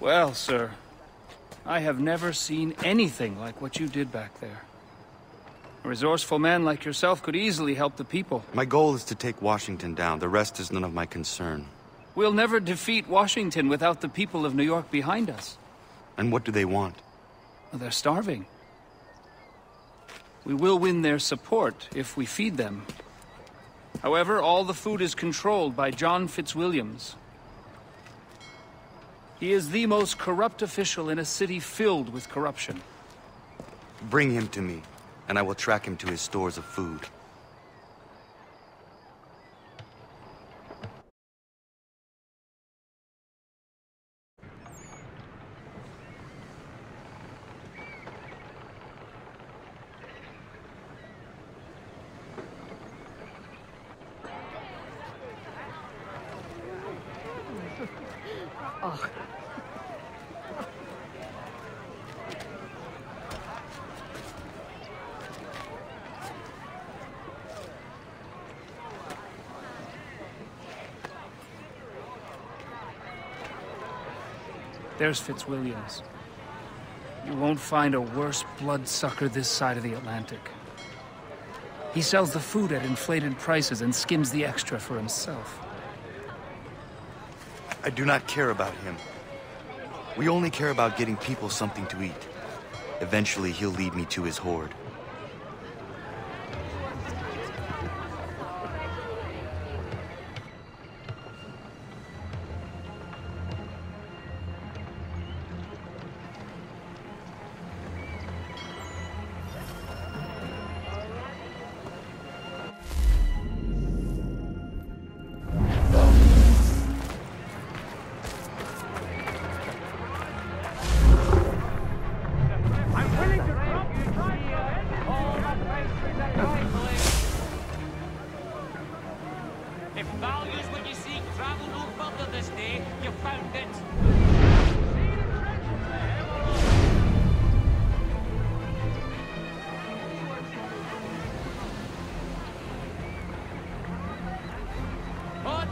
Well, sir, I have never seen anything like what you did back there. A resourceful man like yourself could easily help the people. My goal is to take Washington down. The rest is none of my concern. We'll never defeat Washington without the people of New York behind us. And what do they want? Well, they're starving. We will win their support if we feed them. However, all the food is controlled by John Fitzwilliams. He is the most corrupt official in a city filled with corruption. Bring him to me, and I will track him to his stores of food. There's Fitzwilliams. You won't find a worse bloodsucker this side of the Atlantic. He sells the food at inflated prices and skims the extra for himself. I do not care about him. We only care about getting people something to eat. Eventually, he'll lead me to his hoard.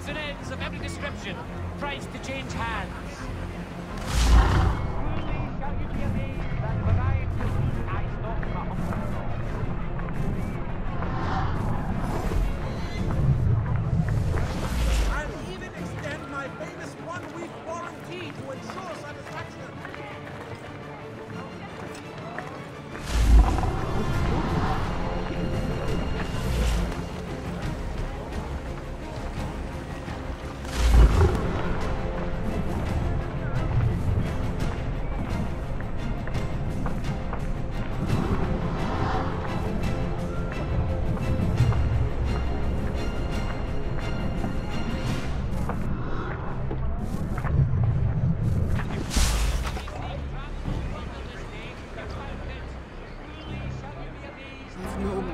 Odds and ends of every description, priced to change hands.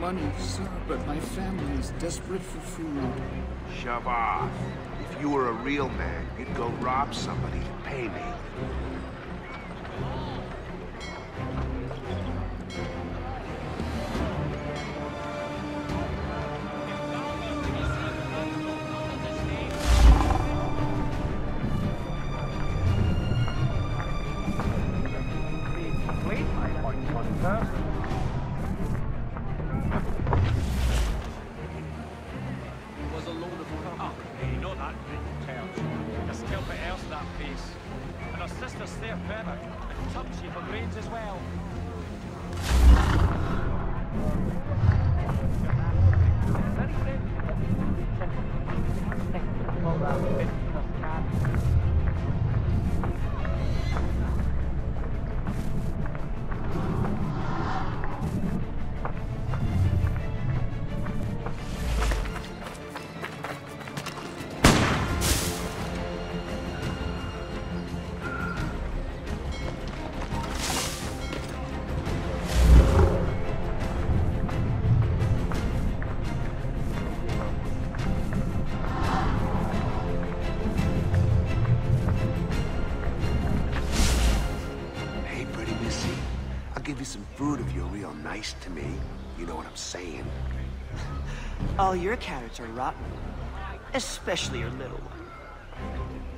Money, sir, but my family is desperate for food. Shove off. If you were a real man, you'd go rob somebody to pay me. Friendly. Nice to me. You know what I'm saying? All your carrots are rotten. Especially your little one.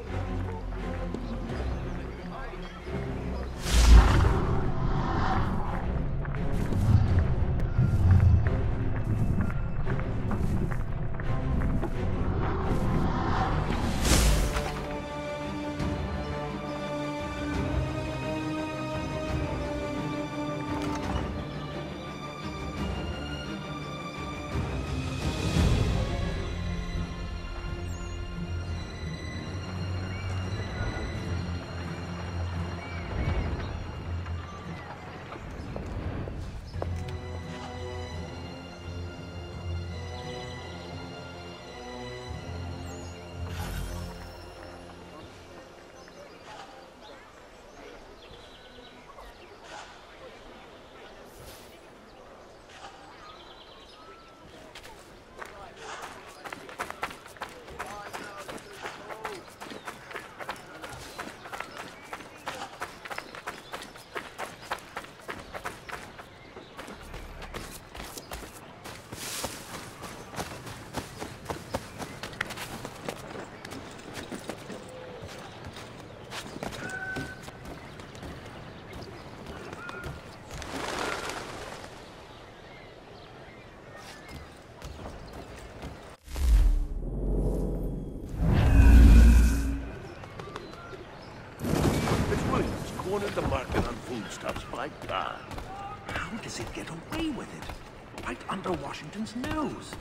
How does it get away with it? Right under Washington's nose.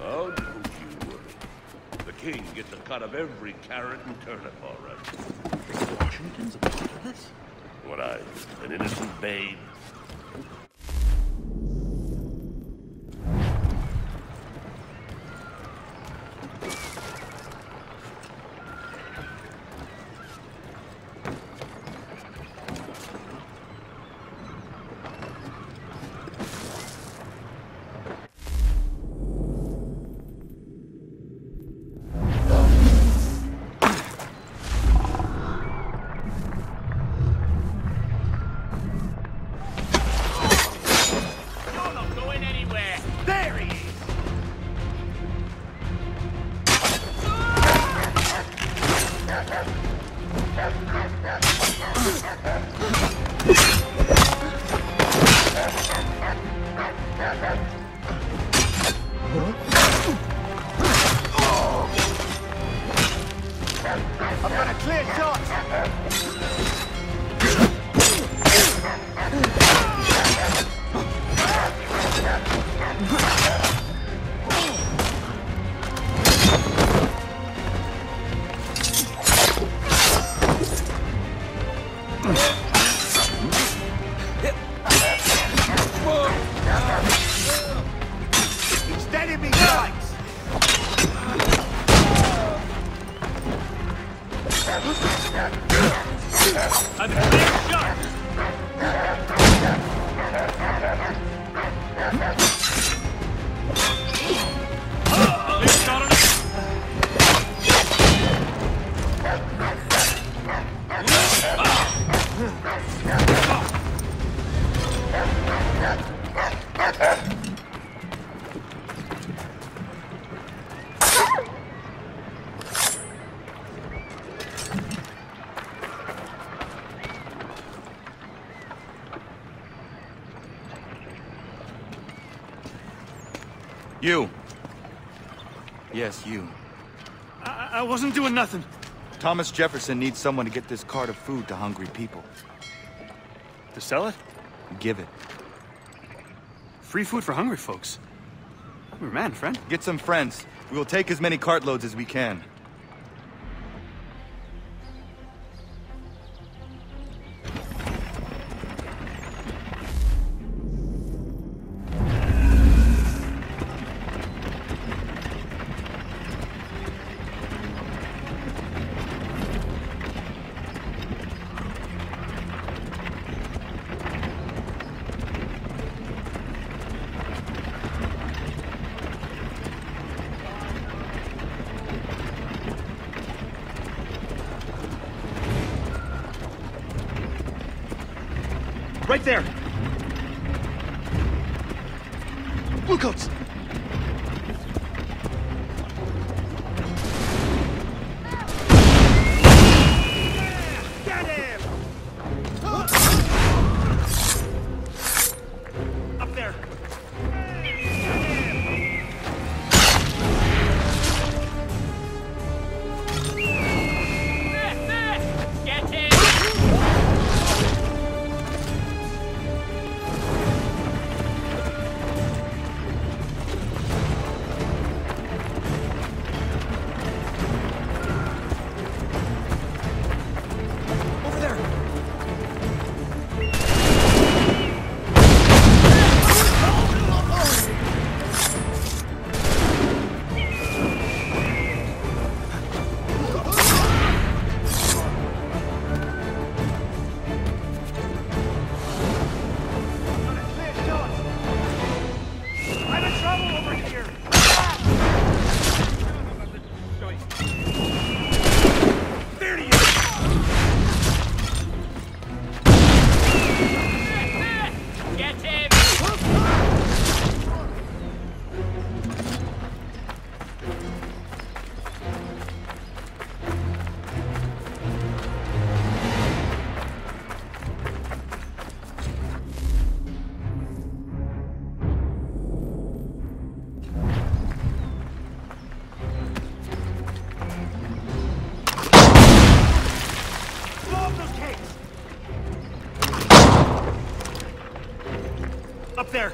Oh, don't you worry. The king gets a cut of every carrot and turnip, all right. Washington's a part of this? What I, an innocent babe? I've got a clear shot! Yes, you. I, I wasn't doing nothing. Thomas Jefferson needs someone to get this cart of food to hungry people. To sell it? Give it. Free food for hungry folks. A man, friend. Get some friends. We will take as many cartloads as we can. Right there! Bluecoats! Up there!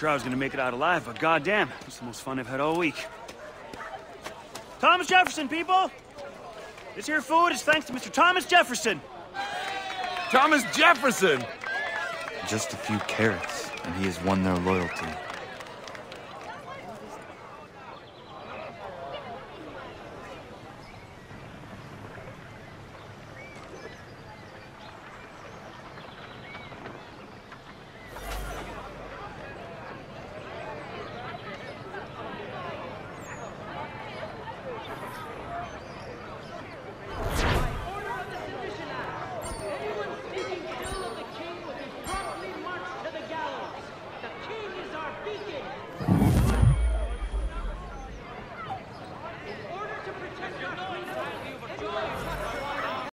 Sure I was gonna make it out alive, but goddamn, it's the most fun I've had all week. Thomas Jefferson, people! This here food is thanks to Mr. Thomas Jefferson. Thomas Jefferson! Just a few carrots, and he has won their loyalty.